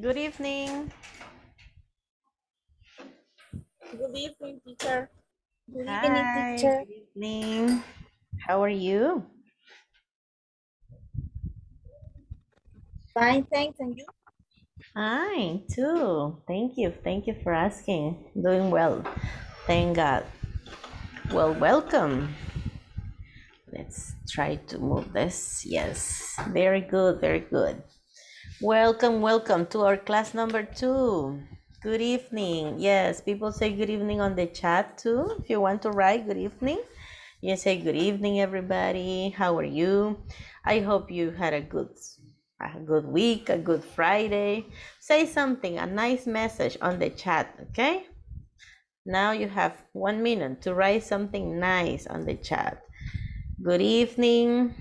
Good evening. Good evening, teacher. Good evening, Hi, teacher. good evening. How are you? Fine, thanks. And you? Fine, too. Thank you. Thank you for asking. Doing well. Thank God. Well, welcome. Let's try to move this. Yes, very good, very good. Welcome, welcome to our class number two. Good evening. Yes, people say good evening on the chat too. If you want to write good evening, you say good evening, everybody. How are you? I hope you had a good a good week, a good Friday. Say something, a nice message on the chat, okay? Now you have one minute to write something nice on the chat. Good evening.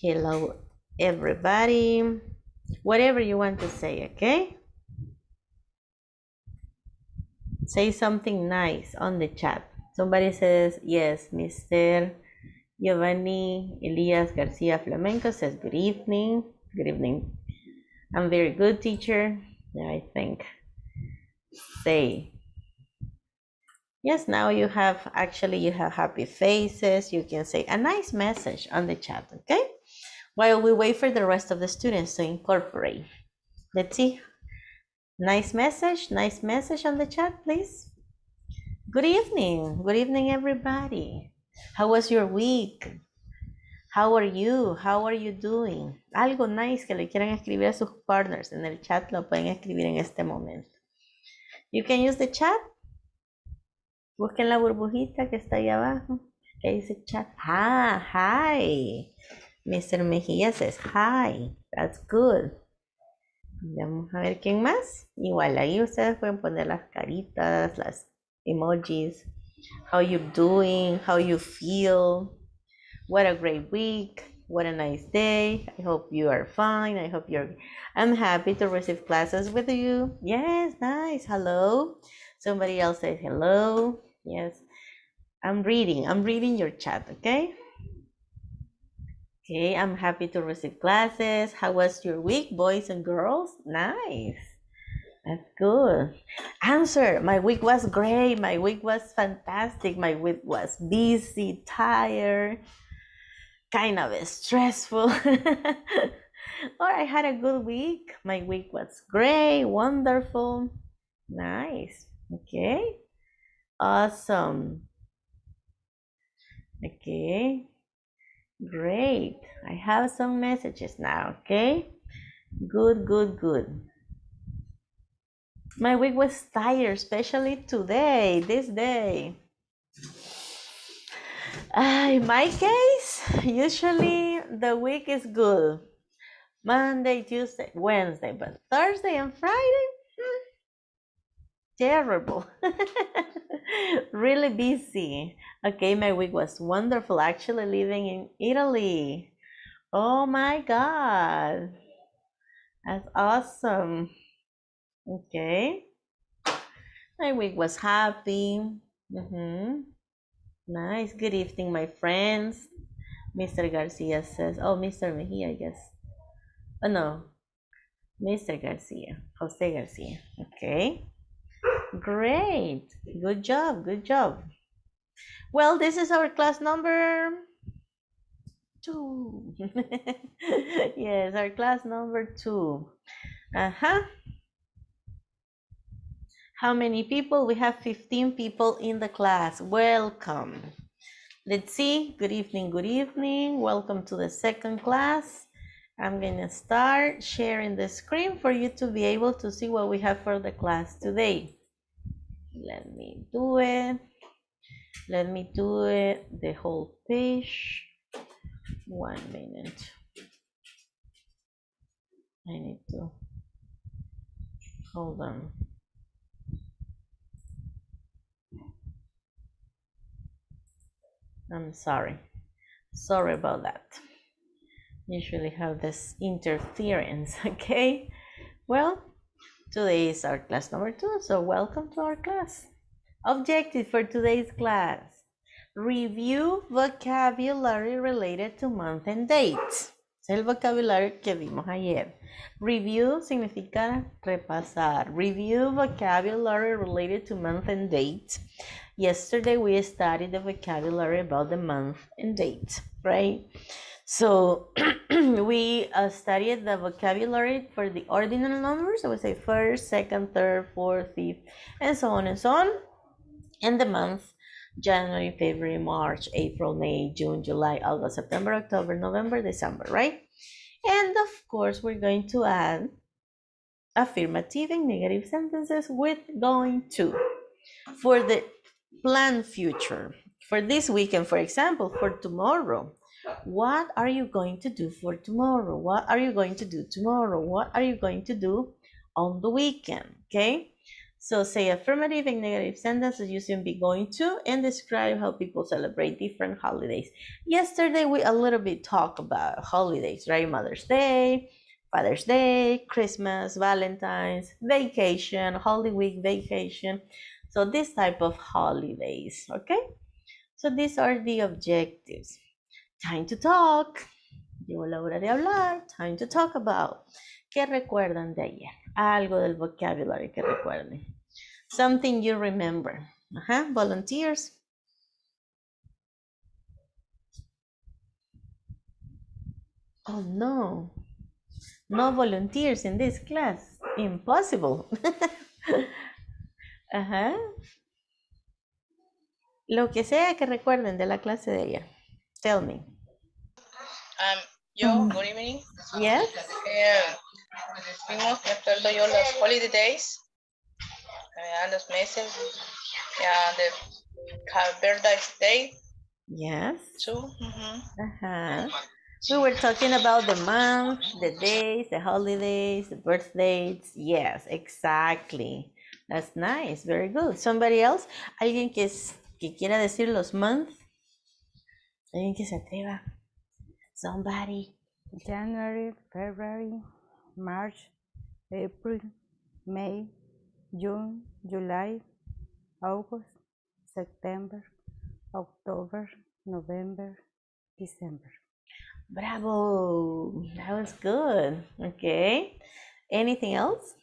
Hello, everybody. Whatever you want to say, okay? Say something nice on the chat. Somebody says, yes, Mr. Giovanni Elias Garcia Flamenco says, good evening. Good evening. I'm very good, teacher. Yeah, I think. Say. Yes, now you have, actually, you have happy faces. You can say a nice message on the chat, okay? While we wait for the rest of the students to incorporate. Let's see. Nice message, nice message on the chat, please. Good evening. Good evening, everybody. How was your week? How are you? How are you doing? Algo nice que le quieran escribir a sus partners en el chat lo pueden escribir en este momento. You can use the chat. Busquen la burbujita que está ahí abajo. Que dice chat. Ah, hi. Mr. Mejía says hi. That's good. Vamos a ver quién más. Igual ahí ustedes pueden poner las caritas, las emojis. How you doing? How you feel? What a great week. What a nice day. I hope you are fine. I hope you're I'm happy to receive classes with you. Yes, nice. Hello. Somebody else says hello. Yes. I'm reading. I'm reading your chat, okay? Okay, I'm happy to receive classes. How was your week, boys and girls? Nice. That's good. Answer. My week was great. My week was fantastic. My week was busy, tired, kind of stressful. or I had a good week. My week was great, wonderful. Nice. Okay. Awesome. Okay. Great. I have some messages now, okay? Good, good, good. My week was tired, especially today, this day. Uh, in my case, usually the week is good. Monday, Tuesday, Wednesday, but Thursday and Friday, terrible. really busy. Okay, my week was wonderful. Actually, living in Italy. Oh my God. That's awesome. Okay. My week was happy. Mm -hmm. Nice. Good evening, my friends. Mr. Garcia says, oh, Mr. Mejia, I guess. Oh, no. Mr. Garcia. Jose Garcia. Okay. Great. Good job. Good job. Well, this is our class number two. yes, our class number two. Uh-huh. How many people? We have 15 people in the class. Welcome. Let's see. Good evening, good evening. Welcome to the second class. I'm going to start sharing the screen for you to be able to see what we have for the class today. Let me do it. Let me do it the whole page. One minute. I need to hold on. I'm sorry. Sorry about that. Usually have this interference, okay? Well, today is our class number two, so welcome to our class. Objective for today's class. Review vocabulary related to month and date. El vocabulario que vimos ayer. Review significa repasar. Review vocabulary related to month and date. Yesterday we studied the vocabulary about the month and date, right? So we uh, studied the vocabulary for the ordinal numbers. I would say first, second, third, fourth, fifth, and so on and so on. And the month January, February, March, April, May, June, July, August, September, October, November, December, right? And of course, we're going to add affirmative and negative sentences with going to for the planned future. For this weekend, for example, for tomorrow, what are you going to do for tomorrow? What are you going to do tomorrow? What are you going to do on the weekend? Okay. So say affirmative and negative sentences using be going to and describe how people celebrate different holidays. Yesterday we a little bit talked about holidays, right? Mother's Day, Father's Day, Christmas, Valentine's, vacation, Holy Week vacation. So this type of holidays, okay? So these are the objectives. Time to talk. Llegó la hora de hablar. Time to talk about. ¿Qué recuerdan de ayer? Algo del vocabulary que recuerden. Something you remember. Ajá, volunteers. Oh no. No volunteers in this class. Impossible. Ajá. Lo que sea que recuerden de la clase de ayer. Tell me. Um, yo, good evening. Yes? Eh, vimos, me acuerdo yo, los holiday days, eh, los meses, yeah, the ca- birthday day Yes. too. mhm. Uh-huh. We were talking about the month, the days, the holidays, the birthdays. Yes, exactly. That's nice. Very good. Somebody else? ¿Alguien que, es- que quiera decir los months? ¿Alguien que se atreva? Somebody. January, February, March, April, May, June, July, August, September, October, November, December. Bravo. That was good. Okay. Anything else?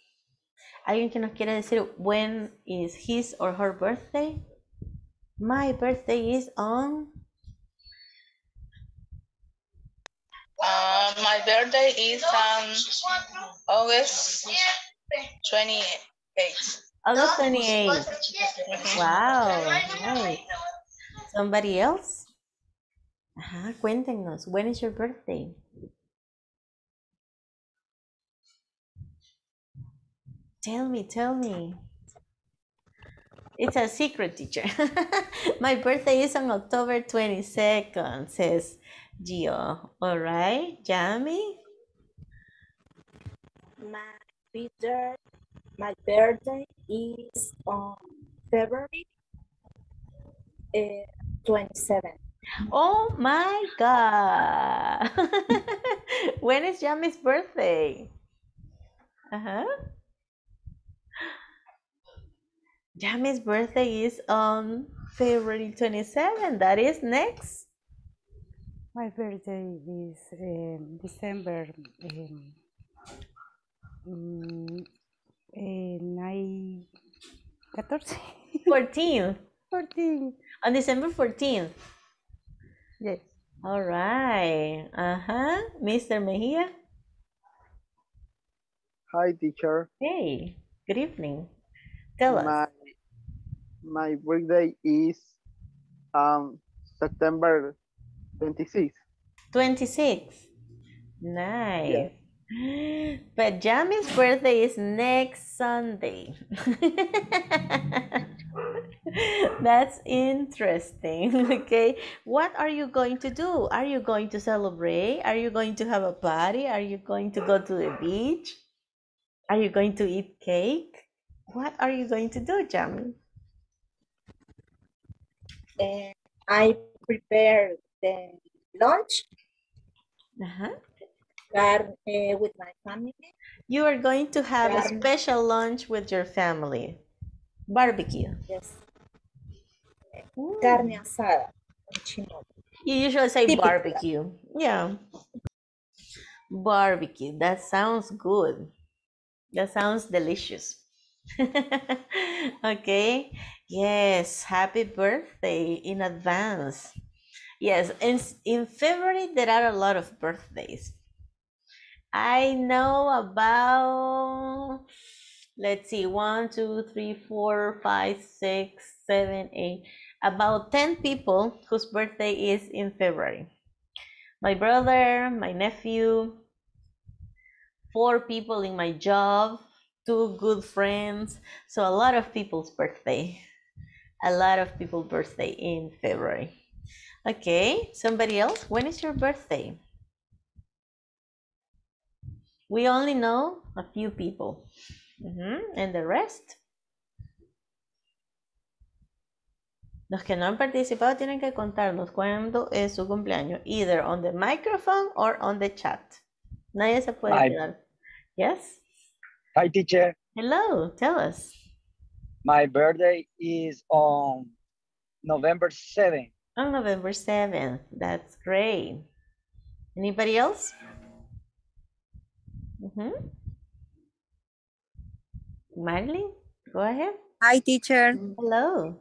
¿Alguien que nos quiera decir when is his or her birthday? My birthday is on Uh, my birthday is um, August 28th. August 28th. Mhm. Wow. Somebody else? Ajá, cuéntenos, when is your birthday? Tell me, tell me. It's a secret, teacher. My birthday is on October 22nd, says Gio. All right, Jamie? My birthday, my birthday is on February uh, 27. Oh my God. when is Jamie's birthday? Uh-huh. Yami's birthday is on February 27. That is next. My birthday is um, December um, eh, nine, 14, 14th. 14. On December 14th. Yes. All right. Uh-huh. Mr. Mejia. Hi, teacher. Hey, good evening. Tell us. My my birthday is um September 26th. 26. Nice. But Jamie's birthday is next Sunday. That's interesting. Okay. What are you going to do? Are you going to celebrate? Are you going to have a party? Are you going to go to the beach? Are you going to eat cake? What are you going to do, Jamie? And I prepare the lunch Uh-huh. uh, with my family. You are going to have a special lunch with your family. Barbecue. Yes. Mm. Carne asada. You usually say Típica. barbecue. Yeah. Barbecue. That sounds good. That sounds delicious. okay. Yes. Happy birthday in advance. Yes. In, in February, there are a lot of birthdays. I know about, let's see, one, two, three, four, five, six, seven, eight, about 10 people whose birthday is in February. My brother, my nephew, four people in my job, two good friends. So a lot of people's birthday. A lot of people's birthday in February. Okay, somebody else? When is your birthday? We only know a few people. Ujú, And the rest? Los que no han participado tienen que contarnos cuándo es su cumpleaños, either on the microphone or on the chat. Nadie se puede Hi. quedar. Yes? Hi, teacher. Hello, tell us. My birthday is on November 7th. On November 7th. That's great. Anybody else? Mhm. Marley, go ahead. Hi, teacher. Hello.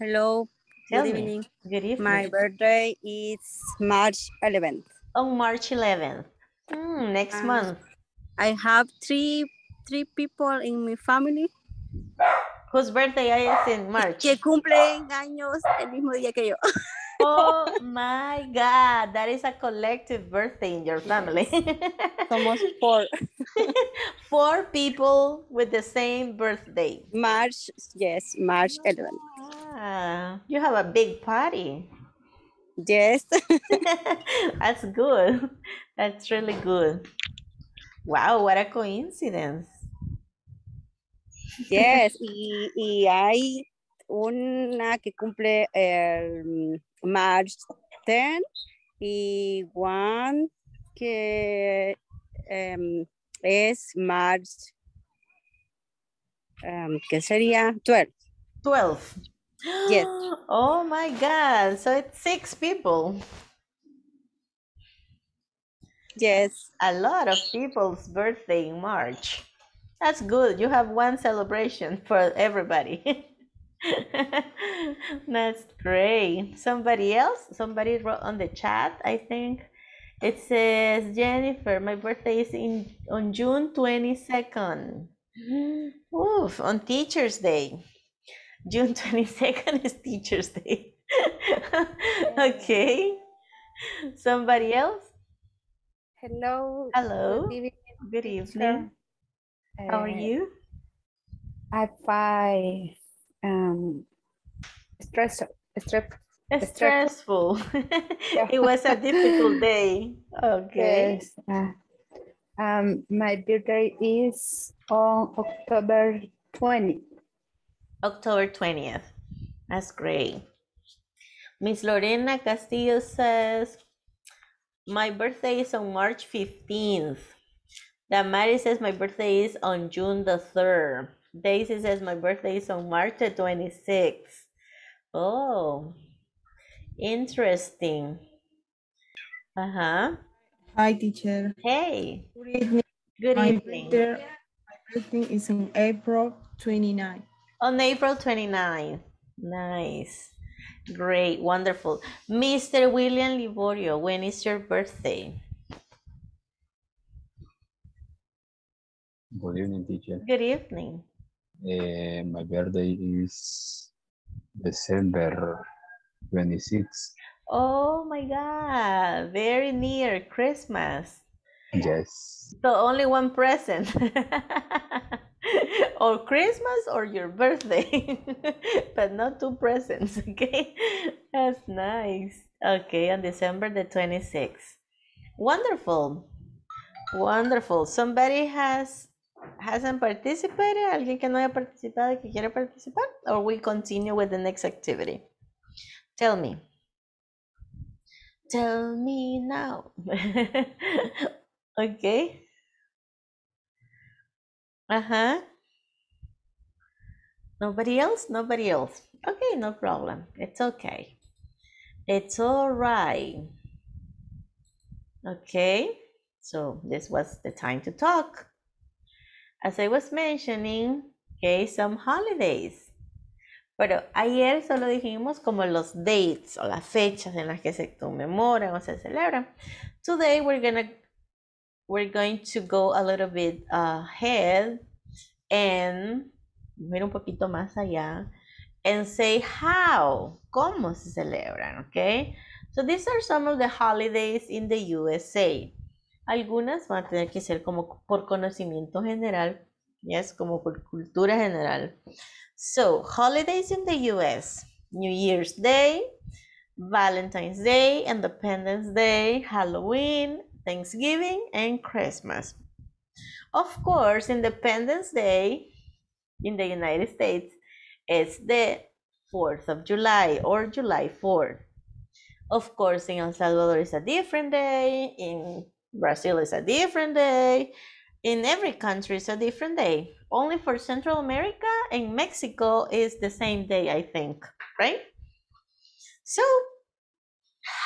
Hello. Tell Good me. evening. Good evening. My birthday is March 11th. On March 11th. Hmm, next Ah. month. I have three three people in my family Whose birthday is in March? que cumplen años el mismo día que yo. Oh my God, that is a collective birthday in your family. Somos four. Four people with the same birthday. March, yes, March 11th. Ah, you have a big party. Yes. That's good. That's really good. Wow, what a coincidence. Yes. Y, y hay una que cumple el March 10 y one que em, es March, em, que sería 12. 12. Yes. Oh my God. So it's six people. Yes. A lot of people's birthday in March. That's good. You have one celebration for everybody. That's great. Somebody else? Somebody wrote on the chat, I think. It says, Jennifer, my birthday is in on June 22nd. Oof, on Teacher's Day. June 22nd is Teacher's Day. okay. Somebody else? Hello. Hello. Good evening. Good evening. How are you? I find um stress stress stressful. stressful. It was a difficult day. Okay. yes. Uh, um my birthday is on October 20. October 20th. That's great. Miss Lorena Castillo says, My birthday is on March 15th. Damari says, My birthday is on June the 3rd. Daisy says, My birthday is on March the 26th. Oh, interesting. Uh huh. Hi, teacher. Hey, Good evening. good My evening. birthday, my birthday is in April 29. On April 29th. Nice. Great. Wonderful. Mr. William Liborio, when is your birthday? Good evening, teacher. Good evening. Eh, my birthday is December 26. Oh my God. Very near Christmas. Yes. So only one present. or Christmas or your birthday. but not two presents, okay? That's nice. Okay, on December the 26th. Wonderful. Wonderful. Somebody has hasn't participated? ¿Alguien que no haya participado y que quiere participar? Or we continue with the next activity? Tell me. Tell me now. okay. Uh-huh. Nobody else? Nobody else. Okay, no problem. It's okay. It's all right. Okay. So this was the time to talk. As I was mentioning, okay, some holidays. Pero ayer solo dijimos como los dates o las fechas en las que se conmemoran o se celebran. Today we're gonna we're going to go a little bit ahead and ir un poquito más allá and say how, cómo se celebran, okay? So these are some of the holidays in the USA. Algunas van a tener que ser como por conocimiento general, yes, como por cultura general. So, holidays in the US, New Year's Day, Valentine's Day, Independence Day, Halloween, Thanksgiving, and Christmas. Of course, Independence Day in the United States is the 4th of July or July 4th. Of course, in El Salvador is a different day, Brazil is a different day, in every country is a different day. Only for Central America and Mexico is the same day, I think, right? So,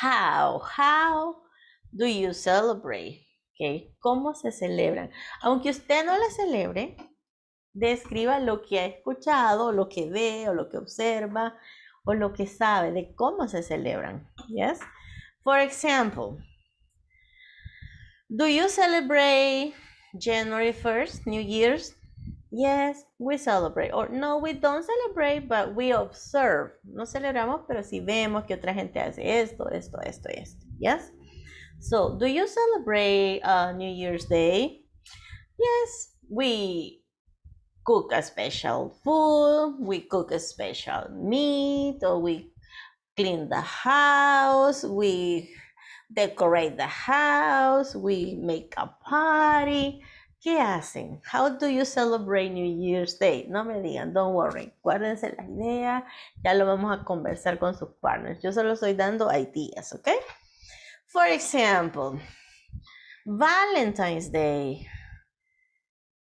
how, how do you celebrate? Okay, ¿cómo se celebran? Aunque usted no la celebre, describa lo que ha escuchado, lo que ve, o lo que observa, o lo que sabe de cómo se celebran. Yes? For example, do you celebrate January 1st, New Year's? Yes, we celebrate. Or no, we don't celebrate, but we observe. No celebramos, pero si vemos que otra gente hace esto, esto, esto, esto. Yes? So, do you celebrate uh, New Year's Day? Yes, we cook a special food, we cook a special meat, or we clean the house, we decorate the house, we make a party. ¿Qué hacen? How do you celebrate New Year's Day? No me digan, don't worry. Guárdense la idea, ya lo vamos a conversar con sus partners. Yo solo estoy dando ideas, ¿ok? For example, Valentine's Day.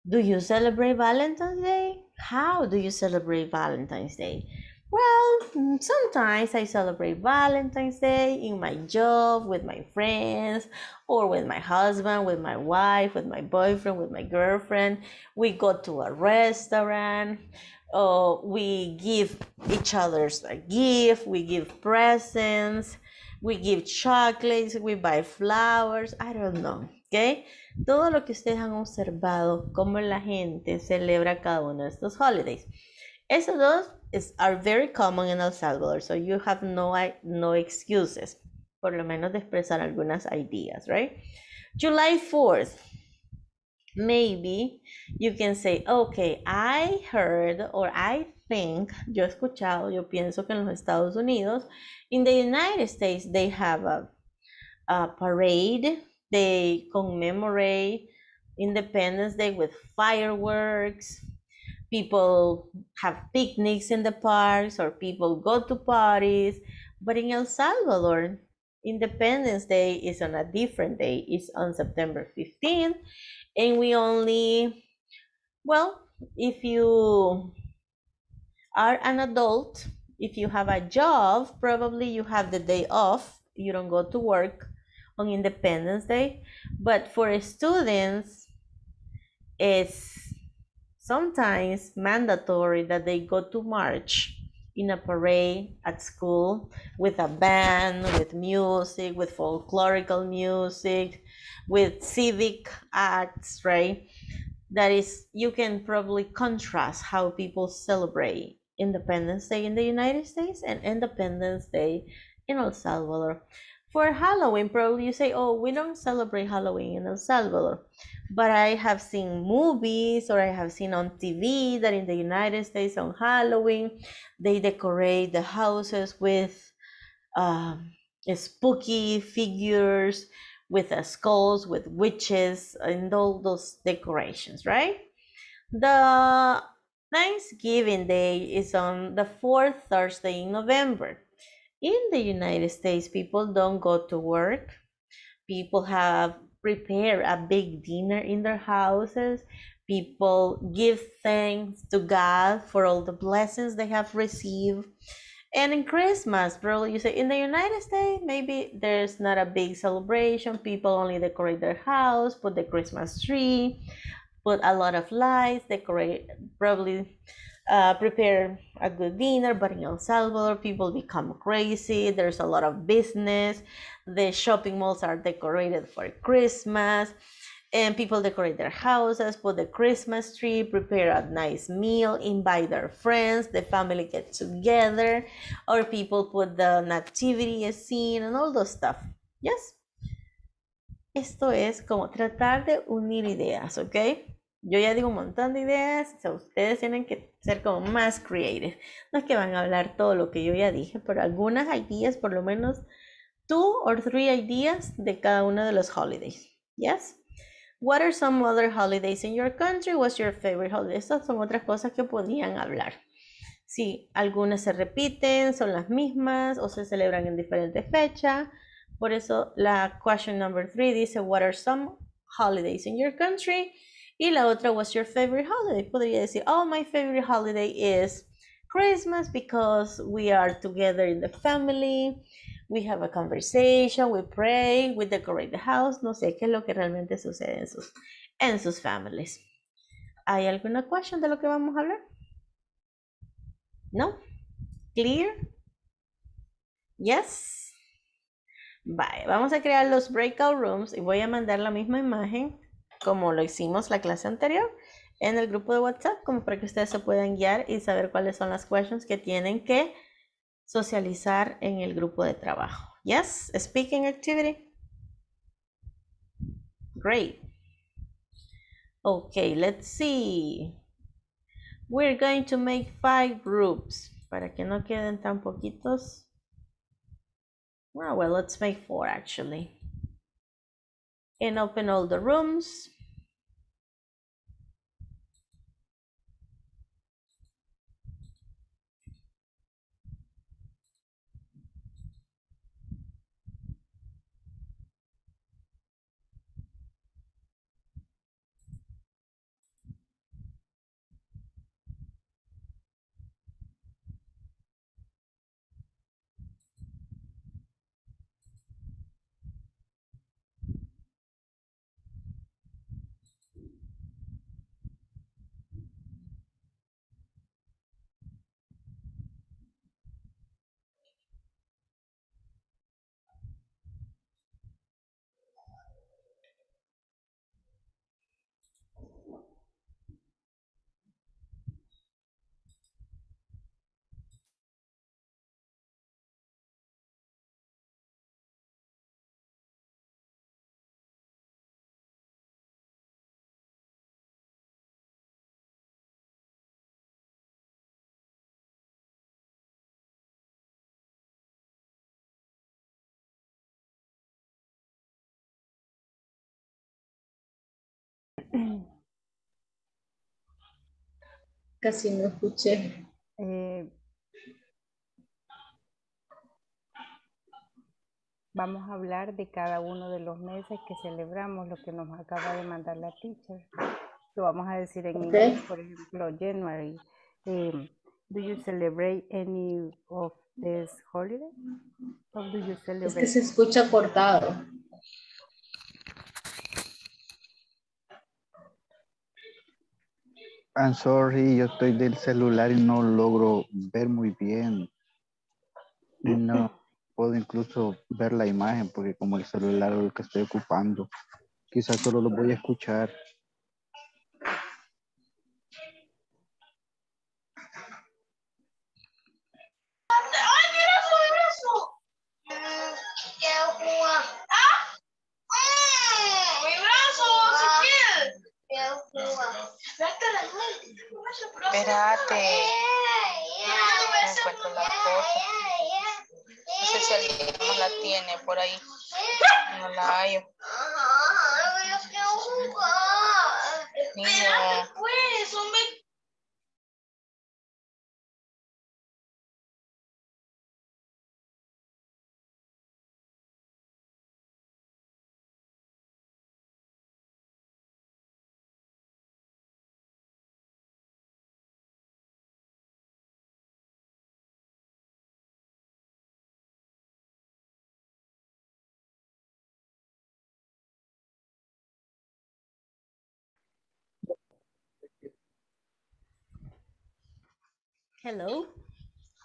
Do you celebrate Valentine's Day? How do you celebrate Valentine's Day? Well, mm, sometimes I celebrate Valentine's Day in my job, with my friends, or with my husband, with my wife, with my boyfriend, with my girlfriend. We go to a restaurant. We give each other's a gift. We give presents. We give chocolates. We buy flowers. I don't know. Okay? Todo lo que ustedes han observado, cómo la gente celebra cada uno de estos holidays. Esos dos are very common in El Salvador, so you have no, no excuses, por lo menos de expresar algunas ideas, right? July 4th, maybe you can say, okay, I heard or I think, yo he escuchado, yo pienso que en los Estados Unidos, in the United States, they have a, a parade, they commemorate Independence Day with fireworks, people have picnics in the parks or people go to parties. But in El Salvador, Independence Day is on a different day. It's on September 15th. And we only, well, if you are an adult, if you have a job, probably you have the day off. You don't go to work on Independence Day. But for students, it's sometimes mandatory that they go to march in a parade at school with a band, with music, with folklorical music, with civic acts, right? That is, you can probably contrast how people celebrate Independence Day in the United States and Independence Day in El Salvador. For Halloween, probably you say, oh, we don't celebrate Halloween in El Salvador. But I have seen movies or I have seen on TV that in the United States on Halloween, they decorate the houses with um, spooky figures, with uh, skulls, with witches, and all those decorations, right? The Thanksgiving Day is on the fourth Thursday in November. In the United States, people don't go to work. People have prepared a big dinner in their houses. People give thanks to God for all the blessings they have received. And in Christmas, probably you say in the United States, maybe there's not a big celebration. People only decorate their house, put the Christmas tree, put a lot of lights, decorate, probably uh, prepare a good dinner. But in El Salvador, people become crazy. There's a lot of business. The shopping malls are decorated for Christmas and people decorate their houses, put the Christmas tree, prepare a nice meal, invite their friends, the family get together, or people put the nativity scene and all those stuff. Yes? Esto es como tratar de unir ideas, ¿ok? Yo ya digo un montón de ideas, so ustedes tienen que ser como más creative. No es que van a hablar todo lo que yo ya dije, pero algunas ideas, por lo menos two or three ideas de cada uno de los holidays. Yes? What are some other holidays in your country? What's your favorite holiday? Estas son otras cosas que podían hablar. Si algunas se repiten, son las mismas o se celebran en diferentes fechas. Por eso la question number three dice, what are some holidays in your country? Y la otra, what's your favorite holiday? Podría decir, oh, my favorite holiday is Christmas because we are together in the family we have a conversation, we pray, we decorate the house, no sé qué es lo que realmente sucede en sus, en sus families. ¿Hay alguna question de lo que vamos a hablar? ¿No? ¿Clear? ¿Yes? Vale, vamos a crear los breakout rooms y voy a mandar la misma imagen como lo hicimos la clase anterior en el grupo de WhatsApp, como para que ustedes se puedan guiar y saber cuáles son las questions que tienen que socializar en el grupo de trabajo. Yes, speaking activity. Great. Okay, let's see. We're going to make five groups para que no queden tan poquitos. Oh, well, let's make four actually. And open all the rooms. Casi no escuché. Eh, vamos a hablar de cada uno de los meses que celebramos, lo que nos acaba de mandar la teacher. Lo vamos a decir en Okay. inglés, por ejemplo, January. Um, do you celebrate any of this holiday? Or do you Es que se escucha cortado. I'm sorry, yo estoy del celular y no logro ver muy bien. Y no puedo incluso ver la imagen porque como el celular es lo que estoy ocupando, quizás solo lo voy a escuchar. Hello.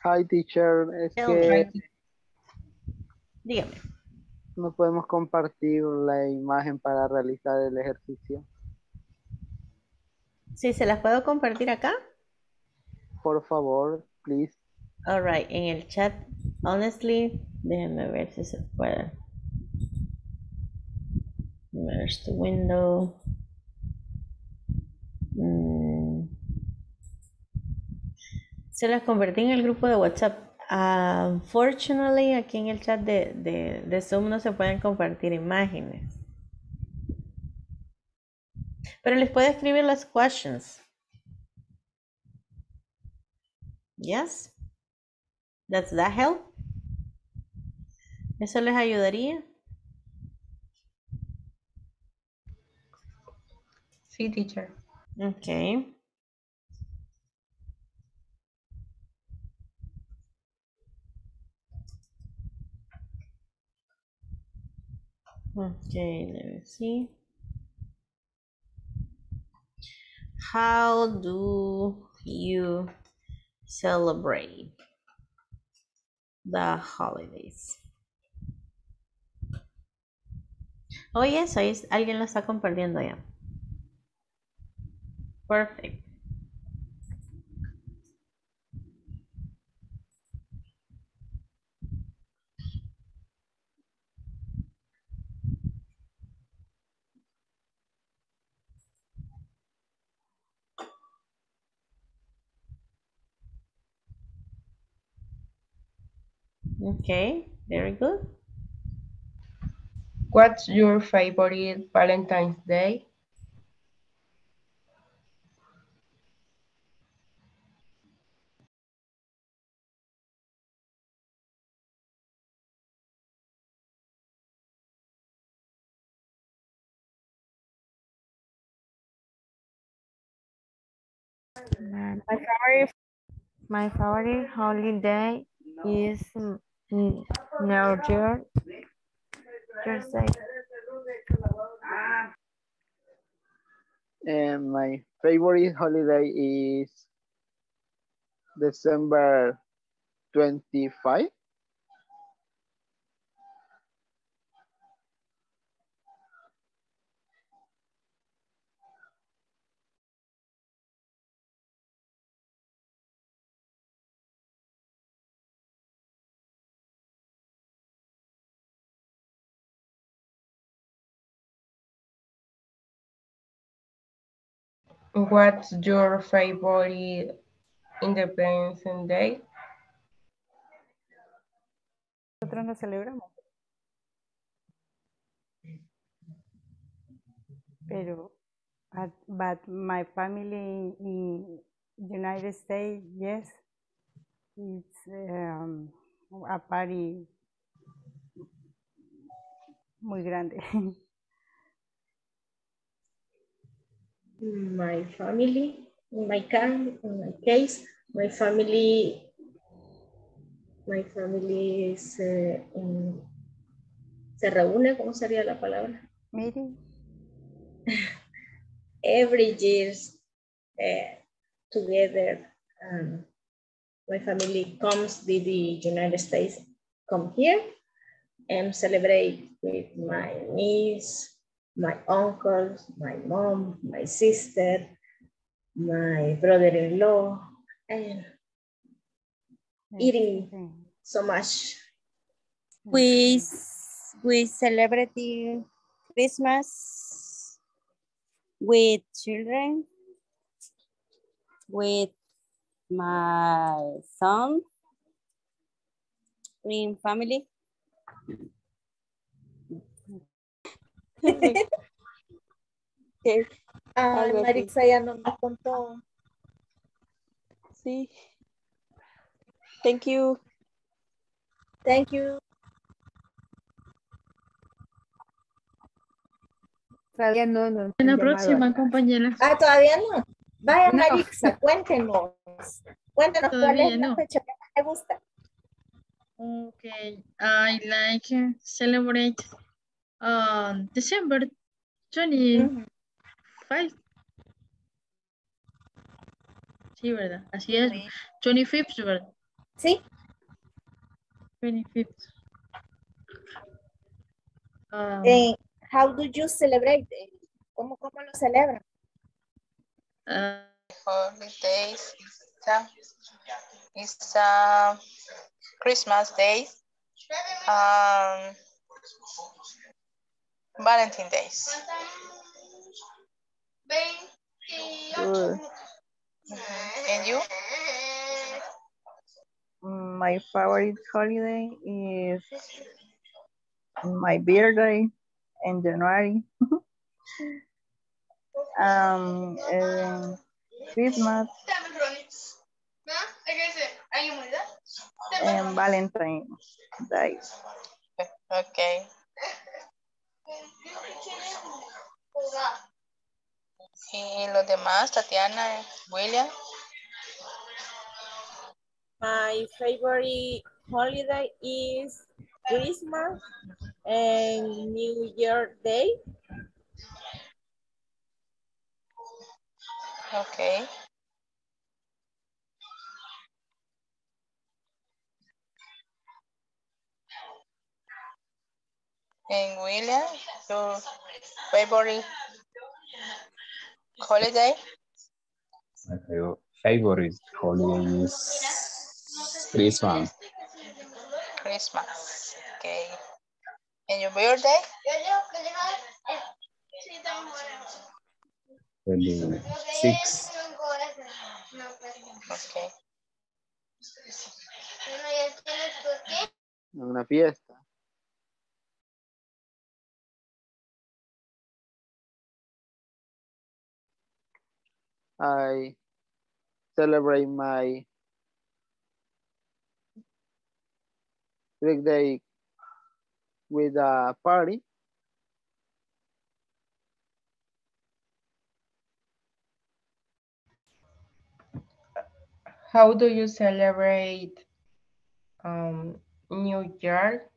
Hi, teacher. Es que me. Dígame. no podemos compartir la imagen para realizar el ejercicio. Sí, ¿se las puedo compartir acá? Por favor, please. All right, en el chat, honestly, déjenme ver si se puede. There's the window. Mm. Se las convertí en el grupo de WhatsApp. Unfortunately, aquí en el chat de, de, de Zoom no se pueden compartir imágenes. Pero les puedo escribir las questions. Yes? Does that help? ¿Eso les ayudaría? Sí, teacher. Okay. Okay, let me see. How do you celebrate the holidays? Oh, yes, es- alguien lo está compartiendo ya. Perfect. Okay, very good. What's your favorite Valentine's Day? My favorite, my favorite holiday is mm, New Year. Thursday. And my favorite holiday is December 25. What's your favorite Independence Day? Nosotros no celebramos. Pero, but, but my family in United States, yes, it's um, a party muy grande. My family, in my can, in my case, my family, my family is, eh, um, se reúne, ¿cómo sería la palabra? Meeting. Every year eh, together, um, my family comes to the United States, come here and celebrate with my niece, my uncles, my mom, my sister, my brother-in-law, and eating so much. We we celebrate Christmas with children, with my son, in family. Ah. Maritza ya no me contó. Sí. Thank you. Thank you. Todavía no, no. En la próxima, compañera. Ah, todavía no. Vaya, No. Maritza, cuéntenos. Cuéntenos cuál Todavía es la no. fecha que más te gusta. Okay, I like celebrate uh, December 25. Sí, ¿verdad? Así es. 25th, ¿verdad? Sí. 25th. Um, Eh, how do you celebrate? ¿Cómo, cómo lo celebran? uh, holidays it's a, it's a Christmas Day, um, Valentine Days. Good. And you? My favorite holiday is my birthday in January. um, and Christmas and Valentine's Day. Okay. Y los demás, Tatiana, William. My favorite holiday is Christmas and New Year Day. Okay. And William, your favorite holiday? My fav- favorite holiday is Christmas. Christmas. Okay. And your birthday? 26. Okay. Una fiesta. I celebrate my birthday with a party. How do you celebrate um, New Year?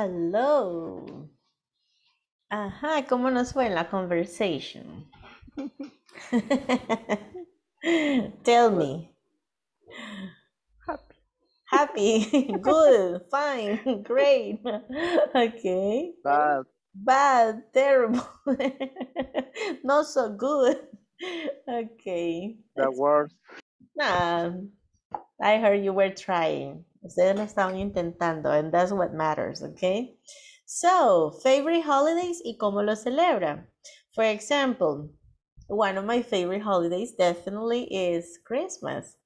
Hello. Ajá, ¿cómo nos fue en la conversation? Tell me. Happy. Happy, good. Fine. Great. Okay. Bad. Bad. Terrible. Not so good. Okay. The worst. Nah, I heard you were trying. Ustedes lo estaban intentando, and that's what matters, okay? So, favorite holidays y cómo lo celebra. For example, one of my favorite holidays definitely is Christmas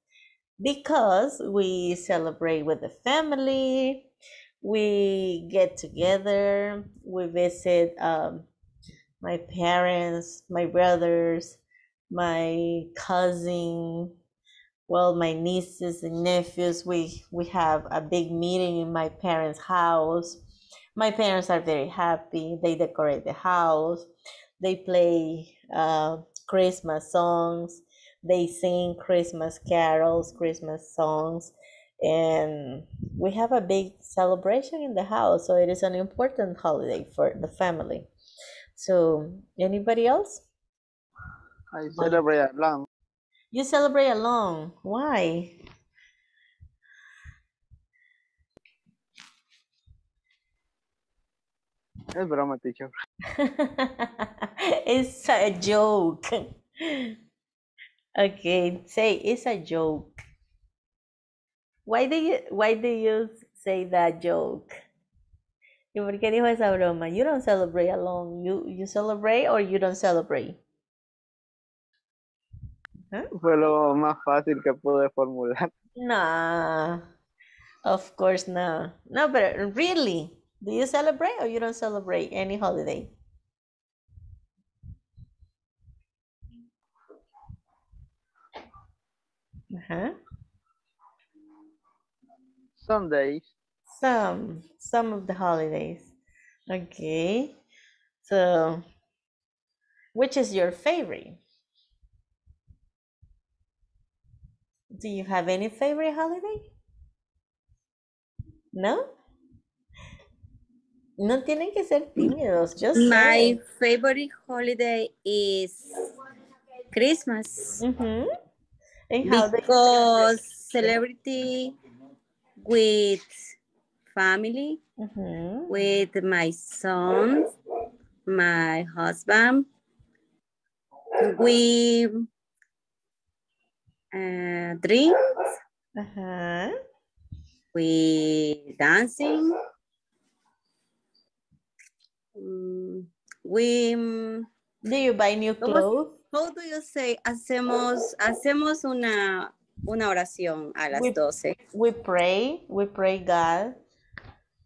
because we celebrate with the family, we get together, we visit um, my parents, my brothers, my cousin, well, my nieces and nephews. We we have a big meeting in my parents' house. My parents are very happy. They decorate the house. They play uh, Christmas songs. They sing Christmas carols, Christmas songs, and we have a big celebration in the house. So it is an important holiday for the family. So, anybody else? I celebrate alone. You celebrate alone. Why? Es broma, teacher. it's a joke. Okay, say it's a joke. Why do you why do you say that joke? ¿Y por qué dijo esa broma? You don't celebrate alone. You you celebrate or you don't celebrate. ¿Eh? Fue lo más fácil que pude formular. Of course no. No, but really, do you celebrate or you don't celebrate any holiday? Uh -huh. Some days. Some, some of the holidays. Okay. So, which is your favorite? Do you have any favorite holiday? No? No tienen que ser tímidos, just My favorite holiday is Christmas. Mhm. And how Because celebrity with family, Mhm. with my son, my husband. We uh, drink, Uh-huh. we dancing. Mm, we Do you buy new ¿Cómo- clothes? How do you say? Hacemos, hacemos una, una oración a las We- 12. We pray, we pray God.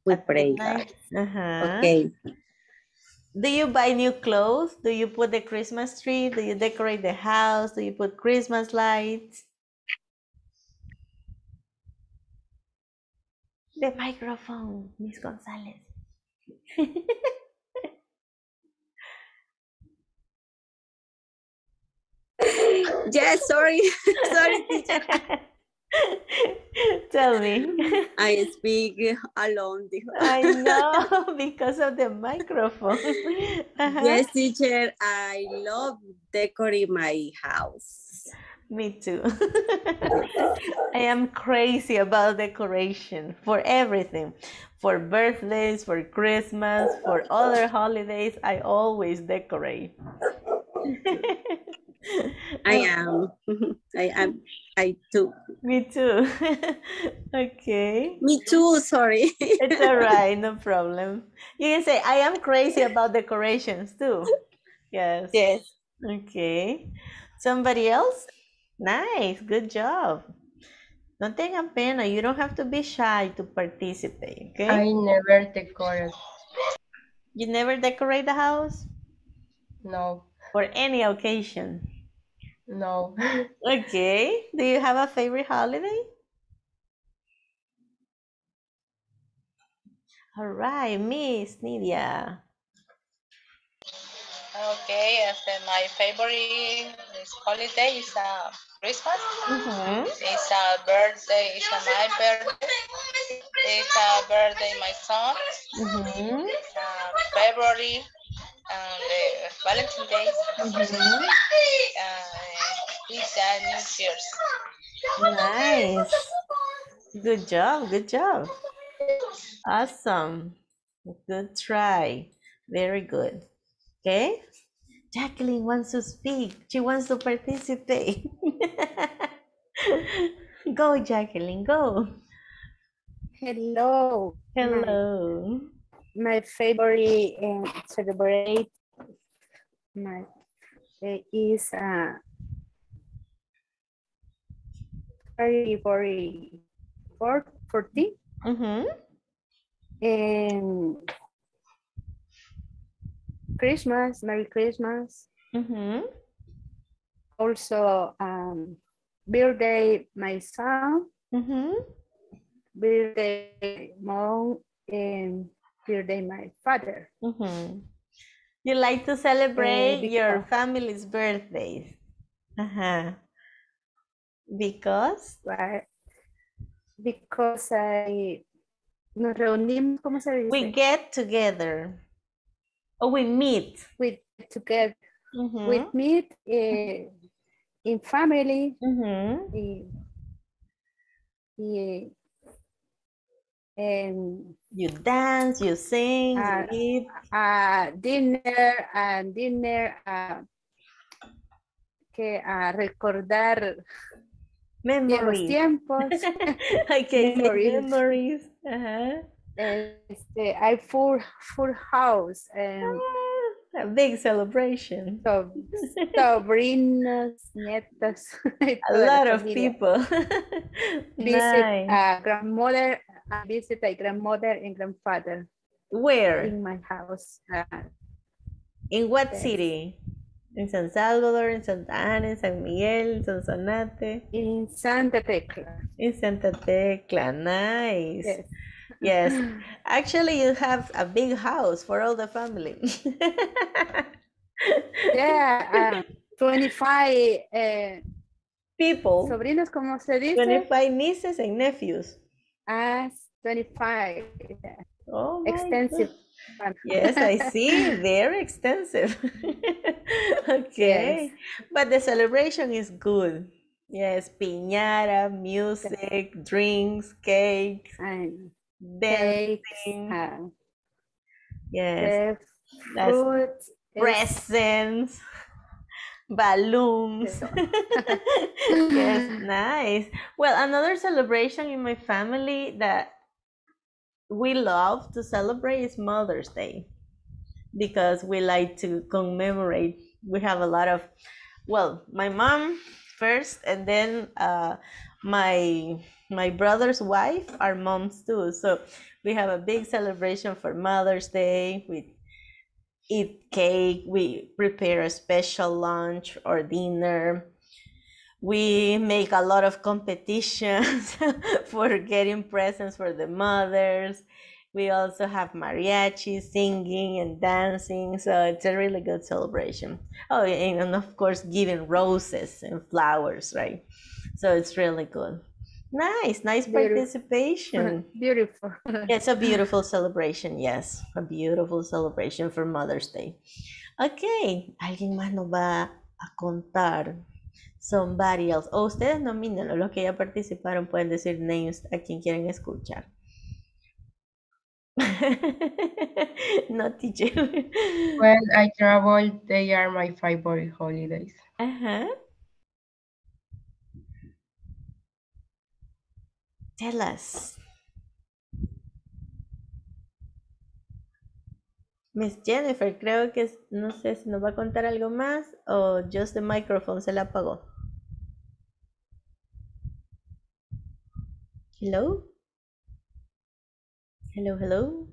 We pray. midnight. Uh-huh. Okay. Do you buy new clothes? Do you put the Christmas tree? Do you decorate the house? Do you put Christmas lights? The microphone, Miss Gonzalez. Yes, sorry. sorry, teacher. Tell me. I speak alone. I know because of the microphone. Yes, teacher. I love decorating my house. Me too. I am crazy about decoration for everything. For birthdays, for Christmas, for other holidays, I always decorate. I am. I am. I too. Me too. okay. Me too. Sorry. It's all right, no problem. You can say, I am crazy about decorations too. Yes. Yes. Okay. Somebody else? Nice. Good job. No tengan pena. You don't have to be shy to participate. Okay. I never decorate. You never decorate the house No, for any occasion. No. Okay. Do you have a favorite holiday? All right, Miss Nidia. Okay, este, my favorite is holiday is uh, Christmas. Mhm. It's a birthday, it's a my birthday. It's a birthday my son. Mhm. Uh, February and uh, Valentine's Day. Uh, it's uh, New Year's. Nice. Good job. Good job. Awesome. Good try. Very good. Okay. Jacqueline wants to speak. She wants to participate. go, Jacqueline, go. Hello. Hello. My, favorite um, celebrate my uh, is uh, February 4th, 14th. Mm-hmm. And Christmas, Merry Christmas. Mm-hmm. Also, um, birthday my son, Mm-hmm. birthday mom, and birthday my father. Mm-hmm. You like to celebrate your because- family's birthdays. Uh-huh. Because? Right? Because I nos reunimos, ¿cómo se dice? We get together. Or we meet. we together Mhm. we meet eh, in family Mhm. y, y and You dance, you sing, Ah, you eat. a dinner and dinner uh, que a recordar Memories. tiempos okay, Memories. memories. Uh-huh. este, I full full house and A big celebration. so, sobrinos nietos A lot of people. visit nice. uh, grandmother uh, visit my grandmother and grandfather Where? in my house uh, In what Yes. city? In San Salvador, in Santa Ana, in San Miguel, en Sonsonate. In Santa Tecla. In Santa Tecla, nice. Yes. Yes. Actually, you have a big house for all the family. Yeah, uh, 25 uh, People, sobrinos, ¿cómo se dice? 25 nieces and nephews. Ah, 25. yeah. Oh my Extensive. God. Yes, I see. Very extensive. okay. But the celebration is good. Yes, piñata, music, drinks, cakes, And dancing. cakes, uh, Yes, the fruit is- presents, balloons. yes, nice. Well, another celebration in my family that we love to celebrate is Mother's Day because we like to commemorate. We have a lot of, well, my mom first, and then uh, my my brother's wife are moms too. So we have a big celebration for Mother's Day. We eat cake. We prepare a special lunch or dinner. We make a lot of competitions for getting presents for the mothers. We also have mariachi singing and dancing, so it's a really good celebration. Oh, and, of course, giving roses and flowers, right? So it's really good. Nice, nice Beautiful. participation. Beautiful. It's a beautiful celebration, yes. A beautiful celebration for Mother's Day. Ok, alguien más nos va a contar. Somebody else. O ustedes nomínenlo, los que ya participaron pueden decir names a quien quieren escuchar. no, teacher. When I travel, they are my favorite holidays. Ajá. Tell us. Miss Jennifer, creo que no sé si nos va a contar algo más o just the microphone se la apagó. Hello? Hello, hello?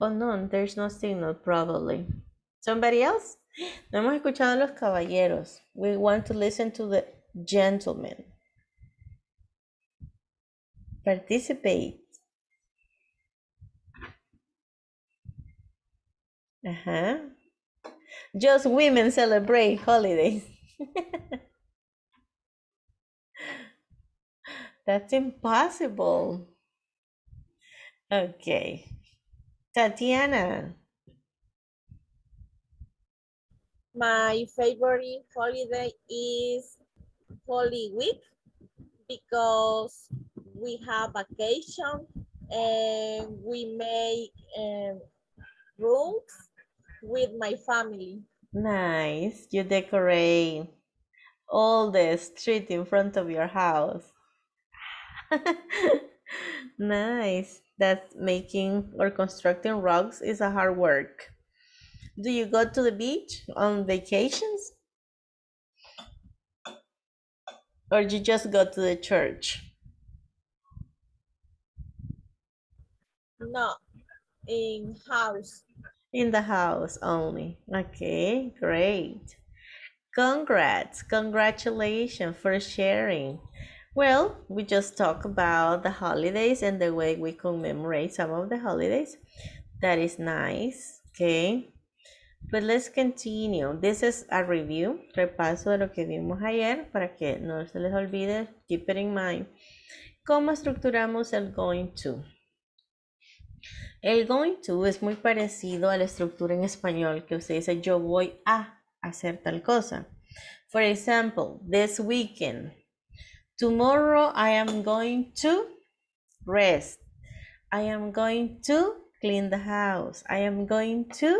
Oh no, there's no signal probably. Somebody else? No hemos escuchado a los caballeros. We want to listen to the gentlemen. Participate. Uh-huh. Just women celebrate holidays. That's impossible. Okay. Tatiana. My favorite holiday is Holy Week because we have vacation and we make um, rooms with my family. Nice. You decorate all the street in front of your house. Nice. That's making or constructing rugs is a hard work. Do you go to the beach on vacations? Or you just go to the church? No, in house. In the house only. Okay, great. Congrats. Congratulations for sharing. Well, we just talked about the holidays and the way we commemorate some of the holidays. That is nice. Okay. But let's continue. This is a review, repaso de lo que vimos ayer para que no se les olvide. Keep it in mind. ¿Cómo estructuramos el going to? El going to es muy parecido a la estructura en español que usted dice yo voy a hacer tal cosa. For example, this weekend. Tomorrow I am going to rest. I am going to clean the house. I am going to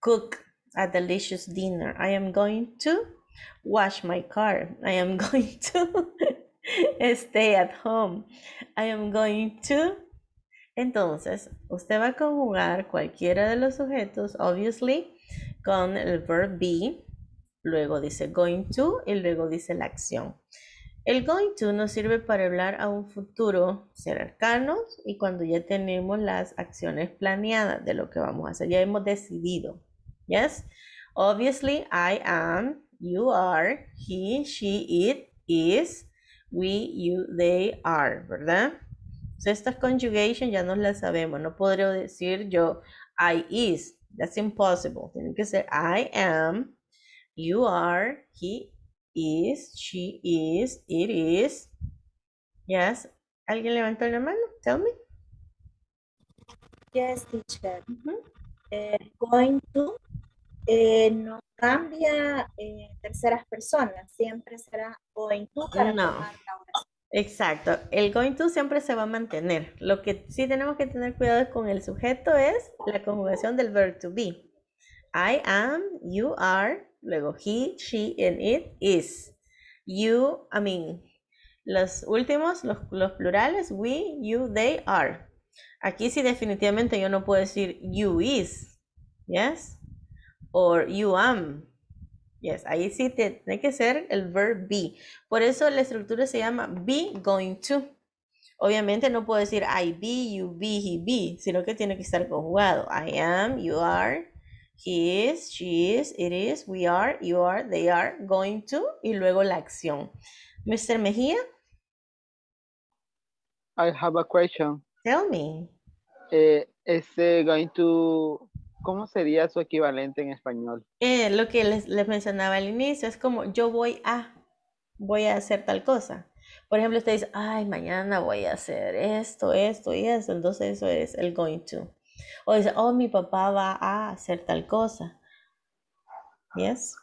cook a delicious dinner. I am going to wash my car. I am going to stay at home. I am going to Entonces, usted va a conjugar cualquiera de los sujetos, obviously, con el verb be, luego dice going to y luego dice la acción. El going to nos sirve para hablar a un futuro cercano y cuando ya tenemos las acciones planeadas de lo que vamos a hacer, ya hemos decidido. Yes? Obviously, I am, you are, he, she, it, is, we, you, they are, ¿verdad? So, estas conjugation ya no las sabemos. No podría decir yo, I is. That's impossible. Tiene que ser I am, you are, he is, she is, it is. Yes. ¿Alguien levantó la mano? Tell me. Yes, teacher. Eh, going to eh, no cambia en terceras personas, siempre será going to para No. la oración. Exacto. El going to siempre se va a mantener. Lo que sí tenemos que tener cuidado con el sujeto es la conjugación del verb to be. I am, you are, luego he, she, and it is. You, I mean, los últimos, los, los plurales, we, you, they are. Aquí sí definitivamente yo no puedo decir you is, yes, or you am. Yes, ahí sí te- tiene que ser el verb be. Por eso la estructura se llama be going to. Obviamente no puedo decir I be, you be, he be, sino que tiene que estar conjugado. I am, you are, he is, she is, it is, we are, you are, they are, going to, y luego la acción. Mr. Mejía, I have a question. tell me. Eh, este going to, ¿cómo sería su equivalente en español? Eh, lo que les, les mencionaba al inicio es como yo voy a, voy a hacer tal cosa. Por ejemplo, usted dice, ay, mañana voy a hacer esto, esto y eso. Entonces eso es el going to. O dice, oh, mi papá va a hacer tal cosa. Yes.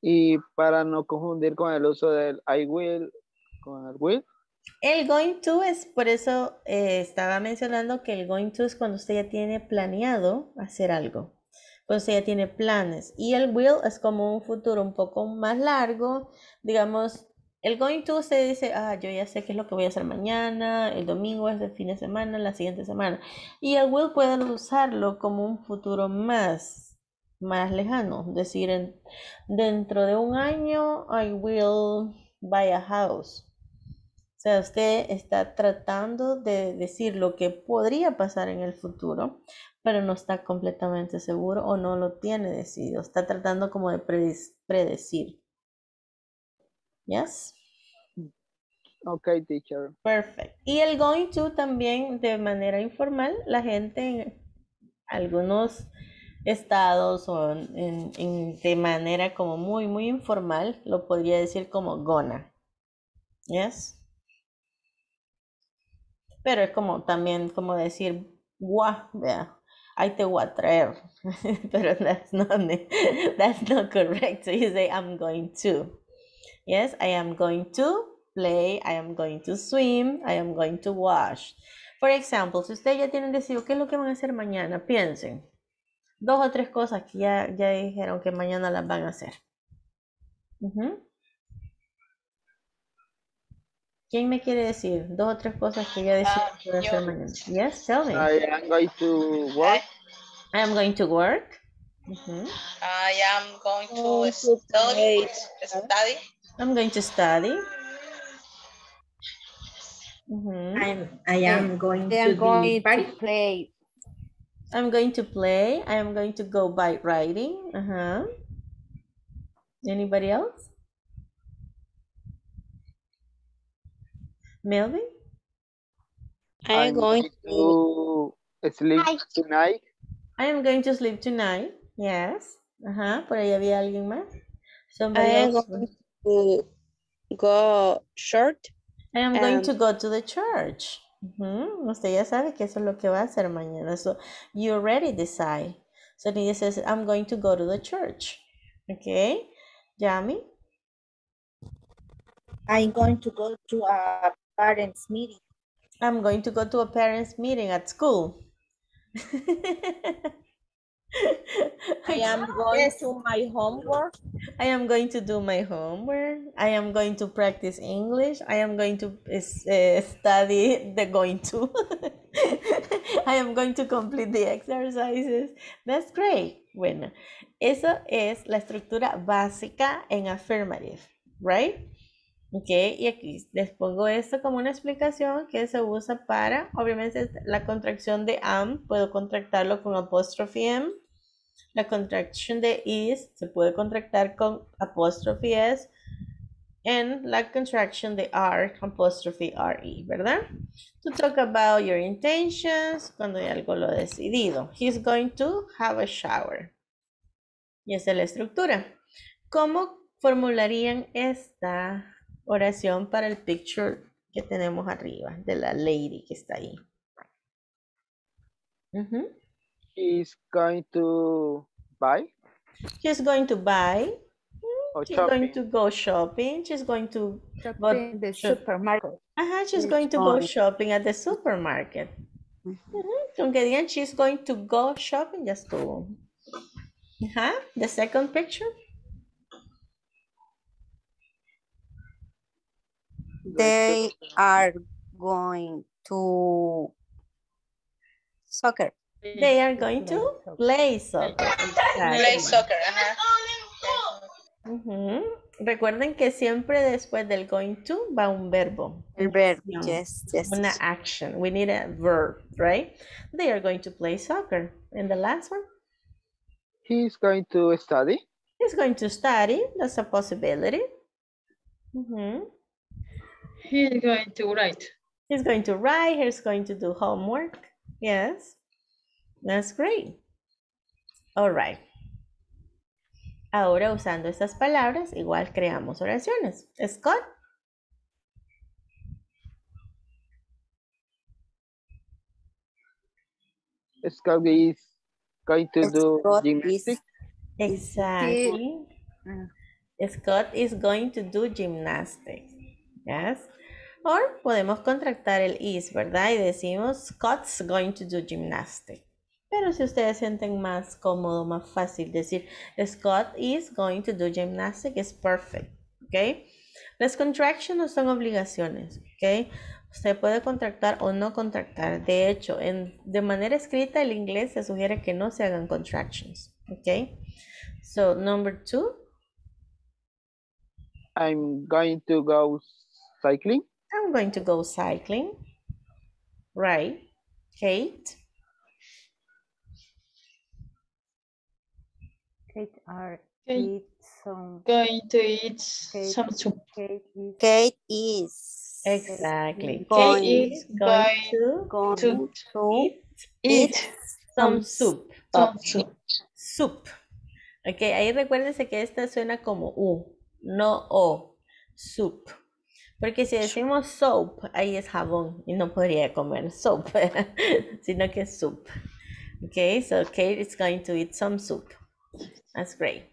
Y para no confundir con el uso del I will, con el will. El going to es, por eso eh, estaba mencionando que el going to es cuando usted ya tiene planeado hacer algo, cuando usted ya tiene planes. Y el will es como un futuro un poco más largo, digamos, el going to usted dice, ah, yo ya sé qué es lo que voy a hacer mañana, el domingo es el fin de semana, la siguiente semana. Y el will pueden usarlo como un futuro más, más lejano, decir, en- dentro de un año, I will buy a house. O sea, usted está tratando de decir lo que podría pasar en el futuro, pero no está completamente seguro o no lo tiene decidido. Está tratando como de predecir. Yes? Okay, teacher. Perfect. Y el going to también de manera informal, la gente en algunos estados o en, en- de manera como muy, muy informal, lo podría decir como gonna. Yes? Pero es como también como decir, guau, vea, ahí te voy a traer. Pero that's not, that's not correct. So you say, I'm going to. Yes, I am going to play, I am going to swim, I am going to wash. Por ejemplo, si ustedes ya tienen decidido qué es lo que van a hacer mañana, piensen. Dos o tres cosas que ya, ya dijeron que mañana las van a hacer. Ujú. ¿Quién me quiere decir dos o tres cosas que ya decidieron que van a hacer mañana? Yes, tell me. I am going to work. I am going to work. Ujú. I am going to study. Study. I'm going to study. Ujú. I'm, I am going They to are be going to play. I'm going to play. I am going to go bike riding. Uh-huh. Anybody else? Melvin? I'm going to sleep tonight. I am going to sleep tonight. Yes. Ajá. Por ahí había alguien más. I am else. going to go short. I am going to go to the church. Ujú, Usted ya sabe que eso es lo que va a hacer mañana. So you already decide. So Nidia says, I'm going to go to the church. Okay. Yami? I'm going to go to a parents meeting. I'm going to go to a parents meeting at school. I am going to my homework. I am going to do my homework. I am going to practice English. I am going to eh, study the going to. I am going to complete the exercises. That's great. Bueno, eso es la estructura básica en affirmative, right? Ok, y aquí les pongo esto como una explicación que se usa para, obviamente, la contracción de am, puedo contractarlo con apóstrofe m. La contracción de is se puede contractar con apostrophe s and la contraction de are apostrophe re, ¿verdad? To talk about your intentions cuando hay algo lo decidido. He's going to have a shower. Y esa es la estructura. ¿Cómo formularían esta oración para el picture que tenemos arriba de la lady que está ahí? Ujú. He's going to buy She's going to buy. or She's going to go shopping. She's going to go in the shop- supermarket. Ajá, she's She's going to go shopping at the supermarket. Con que digan she's going to go shopping, ya estuvo. Ajá, the second picture. They are going to soccer. They are going to play soccer. Play Exactly. soccer, ajá. Ujú. Recuerden que siempre después del going to va un verbo. El verbo, acción, yes, yes. Una action. We need a verb, right? They are going to play soccer. And the last one? He's going to study. He's going to study. That's a possibility. Mhm. He's going to write. He's going to write. He's going to do homework. Yes. That's great. All right. Ahora usando estas palabras, igual creamos oraciones. Scott, Scott is going to do Scott is- gymnastics. exactly. Mm. Scott is going to do gymnastics. Yes. Or podemos contractar el is, ¿verdad? Y decimos Scott's going to do gymnastics. Pero si ustedes sienten más cómodo, más fácil decir Scott is going to do gymnastics, es perfect. ¿Ok? Las contractions no son obligaciones. ¿Ok? Usted puede contractar o no contractar. De hecho, en, de manera escrita, el inglés se sugiere que no se hagan contractions. ¿Ok? So, number two. I'm going to go cycling. I'm going to go cycling. Right. Kate. Kate are Kate eat some Going to eat Kate, some soup. Kate is Kate is Exactly. Going- Kate is going to going to to Eat eat some soup. some soup. Soup. Ok, ahí recuérdense que esta suena como U, no O. Soup. Porque si decimos soap, ahí es jabón y no podría comer soap, sino que es soup. Ok, so Kate is going to eat some soup. That's great.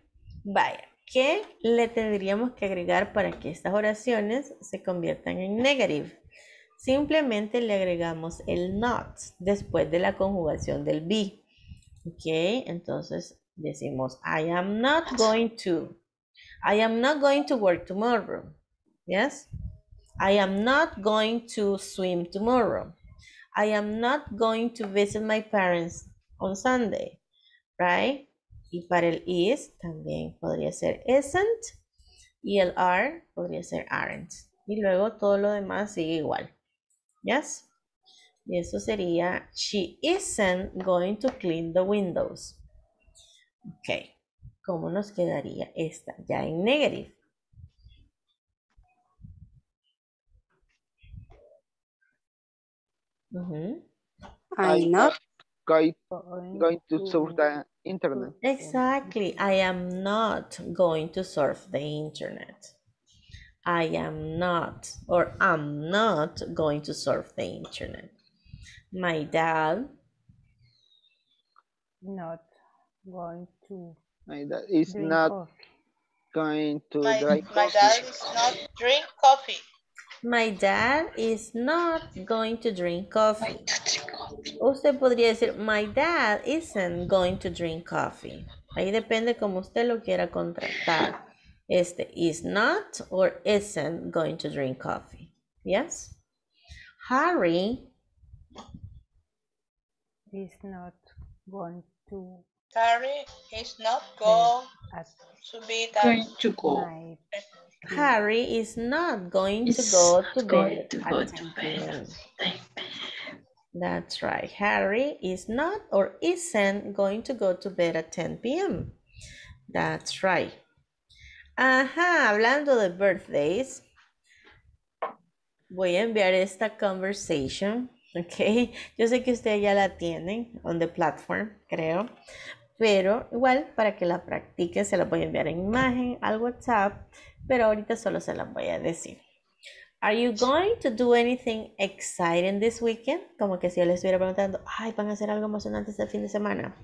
Vaya, ¿qué le tendríamos que agregar para que estas oraciones se conviertan en negative? Simplemente le agregamos el not después de la conjugación del be. Ok, entonces decimos I am not going to. I am not going to work tomorrow. Yes? I am not going to swim tomorrow. I am not going to visit my parents on Sunday. Right? Y para el is también podría ser isn't. Y el are podría ser aren't. Y luego todo lo demás sigue igual. Yes? Y eso sería, she isn't going to clean the windows. Ok. ¿Cómo nos quedaría esta? Ya en negative. Ujú. I'm not Going, going, going to surf the internet. Exactly. I am not going to surf the internet. I am not, or I'm not going to surf the internet. My dad not going to My dad is not coffee. going to My, drink my coffee. dad is not drink coffee. My dad is not going to drink coffee. Usted podría decir, my dad isn't going to drink coffee. Ahí depende como usted lo quiera contratar. Este is not or isn't going to drink coffee. Yes? Harry is not going to Harry is not go at to be Going to go. night. Harry is not going to go to bed to at go 10 to bed p.m. That's right. Harry is not or isn't going to go to bed at 10 p.m. That's right. Ajá, hablando de birthdays, voy a enviar esta conversation, ¿ok? Yo sé que ustedes ya la tienen on the platform, creo, pero igual para que la practiquen se la voy a enviar en imagen al WhatsApp, pero ahorita solo se la voy a decir. Are you going to do anything exciting this weekend? Como que si yo les estuviera preguntando, ay, ¿van a hacer algo emocionante este fin de semana?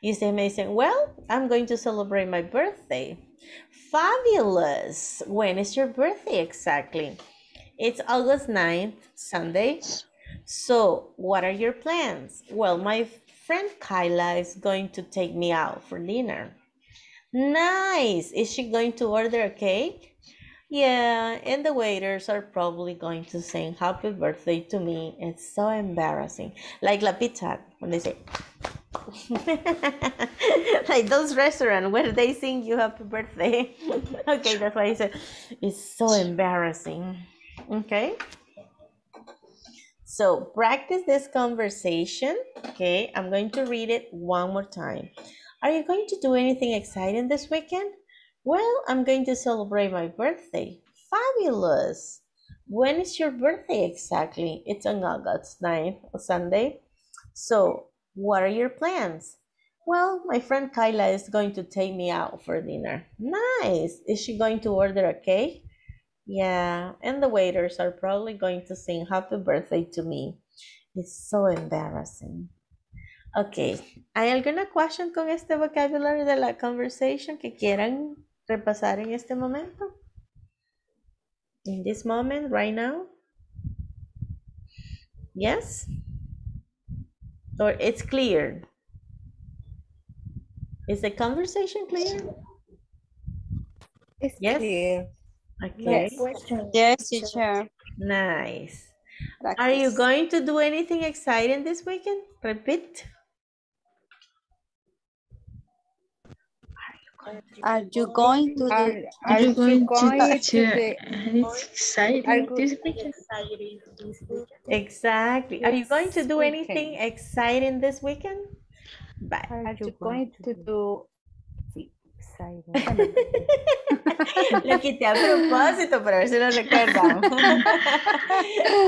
Y ustedes me dicen, well, I'm going to celebrate my birthday. Fabulous. When is your birthday exactly? It's August 9th, Sunday. So, what are your plans? Well, my friend Kyla is going to take me out for dinner. Nice. Is she going to order a cake? Yeah, and the waiters are probably going to sing happy birthday to me. It's so embarrassing. Like La Pizza when they say, like those restaurants where they sing you happy birthday. okay, that's why I said it's so embarrassing. Okay. So practice this conversation. Okay, I'm going to read it one more time. Are you going to do anything exciting this weekend? Well, I'm going to celebrate my birthday. Fabulous. When is your birthday exactly? It's on August 9th, Sunday. So, what are your plans? Well, my friend Kyla is going to take me out for dinner. Nice. Is she going to order a cake? Yeah, and the waiters are probably going to sing happy birthday to me. It's so embarrassing. Ok, ¿hay alguna question con este vocabulary de la conversation que quieran repasar en este momento? In this moment, right now? Yes? Or it's clear? Is the conversation clear? It's Yes? clear. Okay. Yes, teacher. Nice. Are you going to do anything exciting this weekend? Repeat. Are you going to Are, do? are you going to to the, and it's exciting are go- this weekend. Exactly. Are you going to do anything weekend. exciting this weekend? Bye. are you going to do exciting. Lo quité a propósito para ver si lo recuerdan.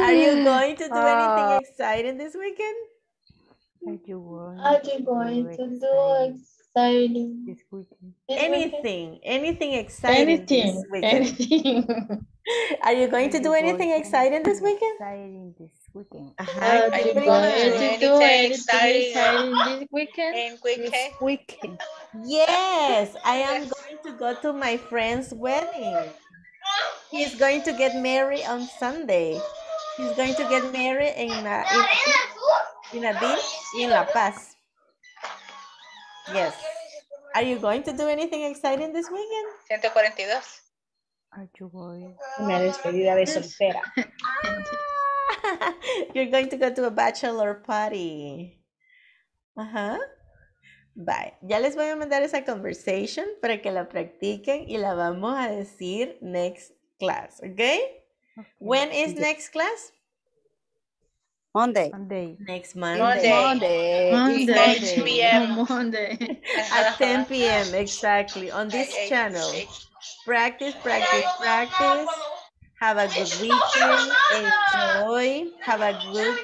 Are you going to do anything exciting this weekend? Are you going Are you going to do exciting this weekend? this weekend? Anything, anything exciting this Anything, weekend. anything. Are you going to do anything exciting this weekend? Exciting this weekend. Ajá, Are you going. Going to do Anything anything exciting exciting this weekend? Uh-huh. weekend? This weekend. Yes, I am going to go to my friend's wedding. He's going to get married on Sunday. He's going to get married in a, in a, beach- in a beach in La Paz. Yes. Are you going to do anything exciting this weekend? 142. Are you going? Una despedida de soltera. You're going to go to a bachelor party. Ajá. Bye. Ya les voy a mandar esa conversation para que la practiquen y la vamos a decir next class, ¿ok? When is next class? Monday. Monday. Next Monday. Monday. Monday. Monday. 8 p.m. Monday. At 10 p.m. exactly on this channel. Practice, practice, practice. Have a good weekend. Enjoy. Have a good,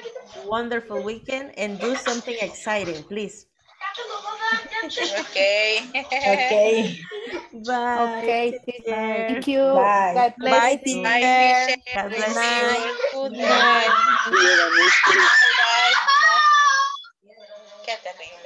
wonderful weekend and do something exciting, please okay. okay. Bye. Okay, teacher. Thank you. Bye. God bless Bye, teacher. Bye, God bless you. Good night. Good night. Qué terrible.